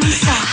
Bisa.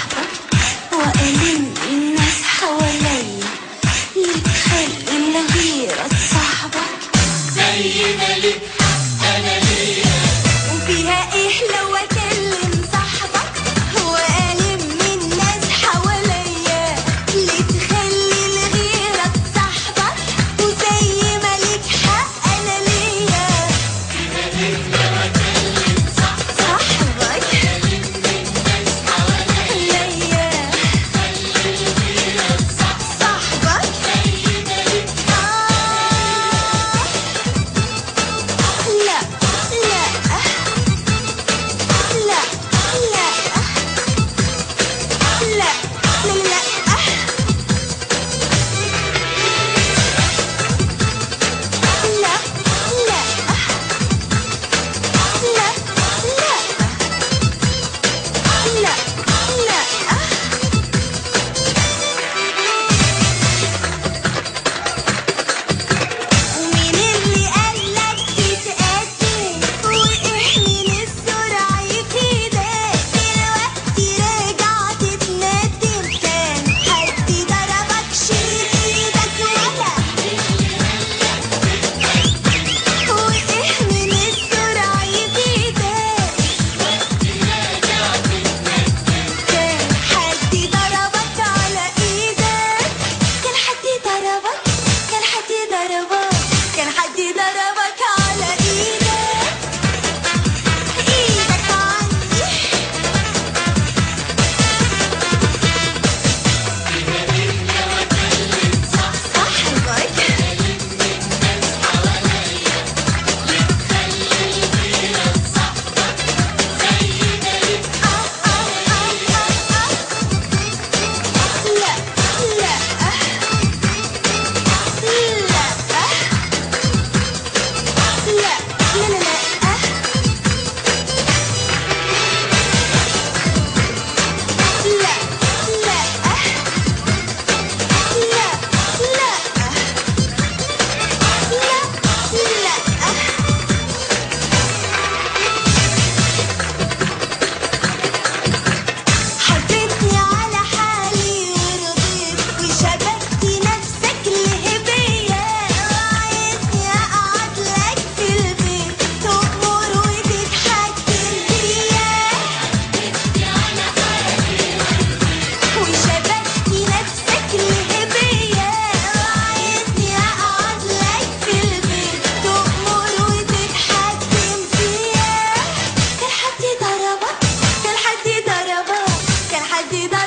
cidade.